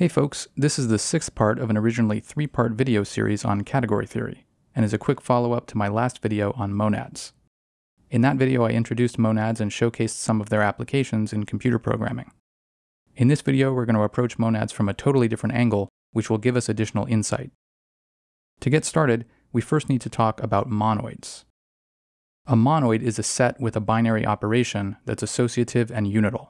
Hey folks, this is the sixth part of an originally three part video series on category theory, and is a quick follow up to my last video on monads. In that video, I introduced monads and showcased some of their applications in computer programming. In this video, we're going to approach monads from a totally different angle, which will give us additional insight. To get started, we first need to talk about monoids. A monoid is a set with a binary operation that's associative and unital.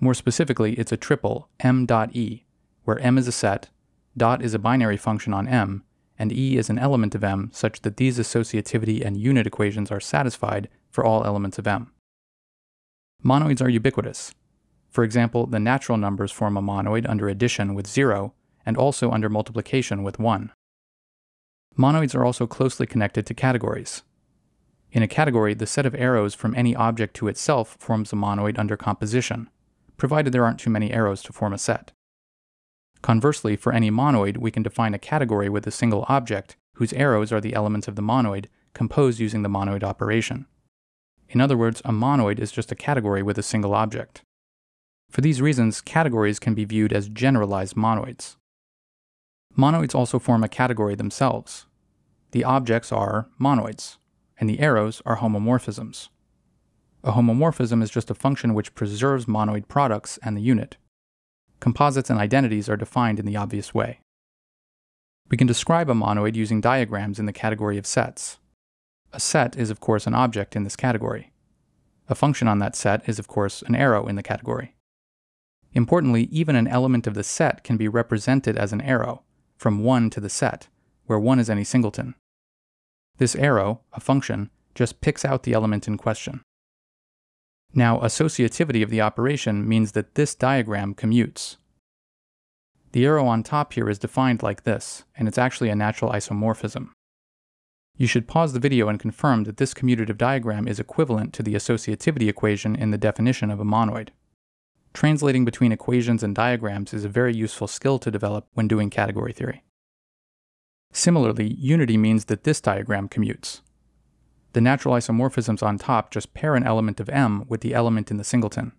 More specifically, it's a triple m.e, where m is a set, dot is a binary function on m, and e is an element of m such that these associativity and unit equations are satisfied for all elements of m. Monoids are ubiquitous. For example, the natural numbers form a monoid under addition with 0, and also under multiplication with 1. Monoids are also closely connected to categories. In a category, the set of arrows from any object to itself forms a monoid under composition, provided there aren't too many arrows to form a set. Conversely, for any monoid, we can define a category with a single object, whose arrows are the elements of the monoid, composed using the monoid operation. In other words, a monoid is just a category with a single object. For these reasons, categories can be viewed as generalized monoids. Monoids also form a category themselves. The objects are monoids, and the arrows are homomorphisms. A homomorphism is just a function which preserves monoid products and the unit. Composites and identities are defined in the obvious way. We can describe a monoid using diagrams in the category of sets. A set is, of course, an object in this category. A function on that set is, of course, an arrow in the category. Importantly, even an element of the set can be represented as an arrow, from 1 to the set, where 1 is any singleton. This arrow, a function, just picks out the element in question. Now, associativity of the operation means that this diagram commutes. The arrow on top here is defined like this, and it's actually a natural isomorphism. You should pause the video and confirm that this commutative diagram is equivalent to the associativity equation in the definition of a monoid. Translating between equations and diagrams is a very useful skill to develop when doing category theory. Similarly, unity means that this diagram commutes. The natural isomorphisms on top just pair an element of M with the element in the singleton.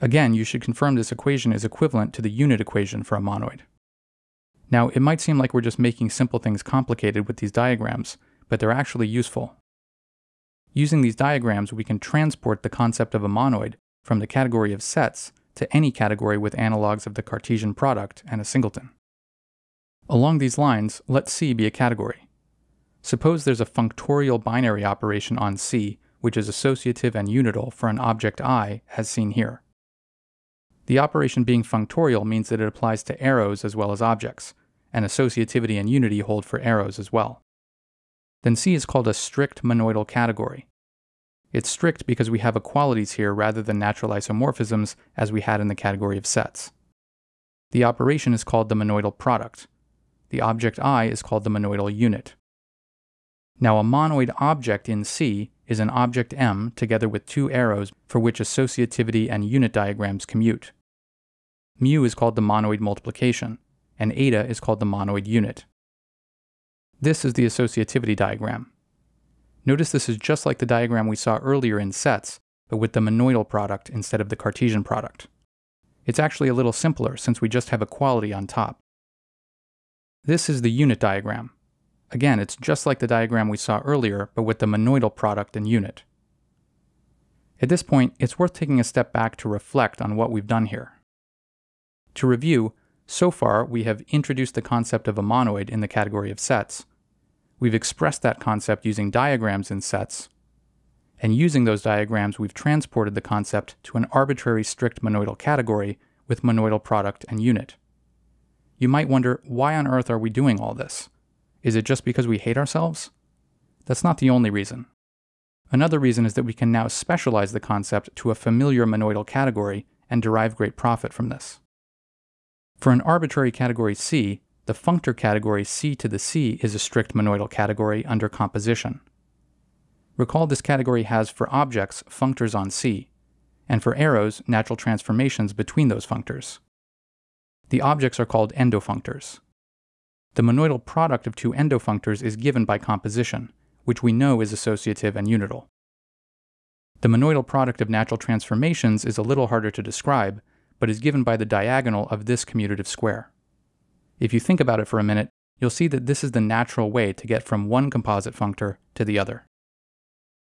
Again, you should confirm this equation is equivalent to the unit equation for a monoid. Now, it might seem like we're just making simple things complicated with these diagrams, but they're actually useful. Using these diagrams, we can transport the concept of a monoid from the category of sets to any category with analogs of the Cartesian product and a singleton. Along these lines, let C be a category. Suppose there's a functorial binary operation on C, which is associative and unital for an object i, as seen here. The operation being functorial means that it applies to arrows as well as objects, and associativity and unity hold for arrows as well. Then C is called a strict monoidal category. It's strict because we have equalities here rather than natural isomorphisms as we had in the category of sets. The operation is called the monoidal product. The object i is called the monoidal unit. Now, a monoid object in C is an object M together with two arrows for which associativity and unit diagrams commute. Mu is called the monoid multiplication, and eta is called the monoid unit. This is the associativity diagram. Notice this is just like the diagram we saw earlier in sets, but with the monoidal product instead of the Cartesian product. It's actually a little simpler since we just have equality on top. This is the unit diagram. Again, it's just like the diagram we saw earlier, but with the monoidal product and unit. At this point, it's worth taking a step back to reflect on what we've done here. To review, so far we have introduced the concept of a monoid in the category of sets. We've expressed that concept using diagrams in sets, and using those diagrams we've transported the concept to an arbitrary strict monoidal category with monoidal product and unit. You might wonder, why on earth are we doing all this? Is it just because we hate ourselves? That's not the only reason. Another reason is that we can now specialize the concept to a familiar monoidal category and derive great profit from this. For an arbitrary category C, the functor category C to the C is a strict monoidal category under composition. Recall this category has for objects functors on C, and for arrows natural transformations between those functors. The objects are called endofunctors. The monoidal product of two endofunctors is given by composition, which we know is associative and unital. The monoidal product of natural transformations is a little harder to describe, but is given by the diagonal of this commutative square. If you think about it for a minute, you'll see that this is the natural way to get from one composite functor to the other.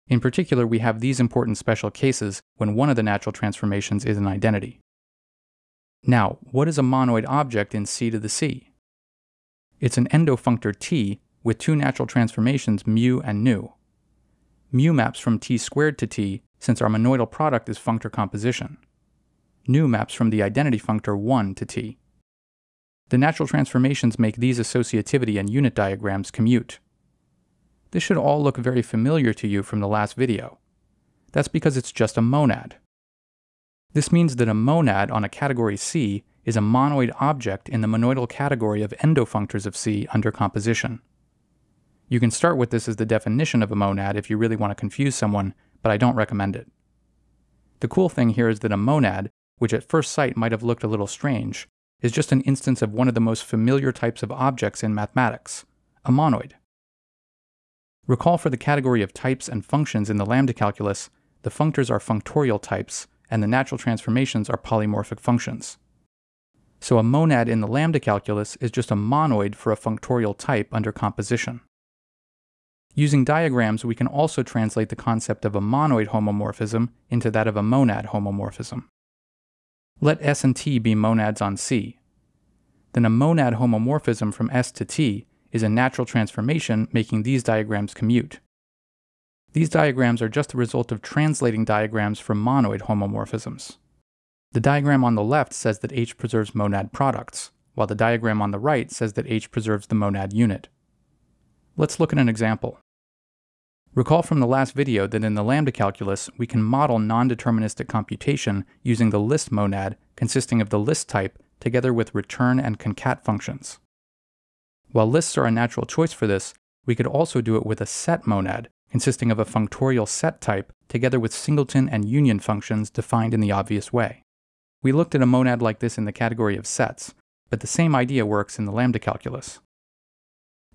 In particular, we have these important special cases when one of the natural transformations is an identity. Now, what is a monoid object in C to the C? It's an endofunctor T with two natural transformations mu and nu. Mu maps from T squared to T since our monoidal product is functor composition. Nu maps from the identity functor 1 to T. The natural transformations make these associativity and unit diagrams commute. This should all look very familiar to you from the last video. That's because it's just a monad. This means that a monad on a category C is a monoid object in the monoidal category of endofunctors of C under composition. You can start with this as the definition of a monad if you really want to confuse someone, but I don't recommend it. The cool thing here is that a monad, which at first sight might have looked a little strange, is just an instance of one of the most familiar types of objects in mathematics, a monoid. Recall for the category of types and functions in the lambda calculus, the functors are functorial types, and the natural transformations are polymorphic functions. So a monad in the lambda calculus is just a monoid for a functorial type under composition. Using diagrams, we can also translate the concept of a monoid homomorphism into that of a monad homomorphism. Let S and T be monads on C. Then a monad homomorphism from S to T is a natural transformation making these diagrams commute. These diagrams are just the result of translating diagrams from monoid homomorphisms. The diagram on the left says that H preserves monad products, while the diagram on the right says that H preserves the monad unit. Let's look at an example. Recall from the last video that in the lambda calculus, we can model non-deterministic computation using the list monad consisting of the list type together with return and concat functions. While lists are a natural choice for this, we could also do it with a set monad consisting of a functorial set type together with singleton and union functions defined in the obvious way. We looked at a monad like this in the category of sets, but the same idea works in the lambda calculus.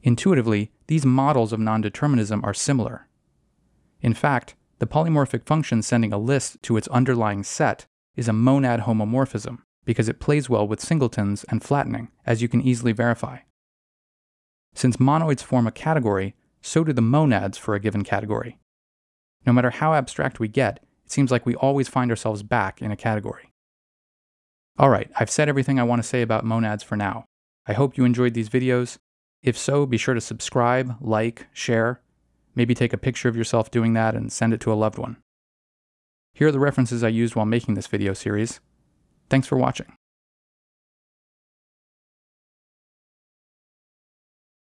Intuitively, these models of nondeterminism are similar. In fact, the polymorphic function sending a list to its underlying set is a monad homomorphism because it plays well with singletons and flattening, as you can easily verify. Since monoids form a category, so do the monads for a given category. No matter how abstract we get, it seems like we always find ourselves back in a category. Alright, I've said everything I want to say about monads for now. I hope you enjoyed these videos. If so, be sure to subscribe, like, share, Maybe take a picture of yourself doing that and send it to a loved one. Here are the references I used while making this video series. Thanks for watching.